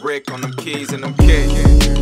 brick on them keys and them kicks.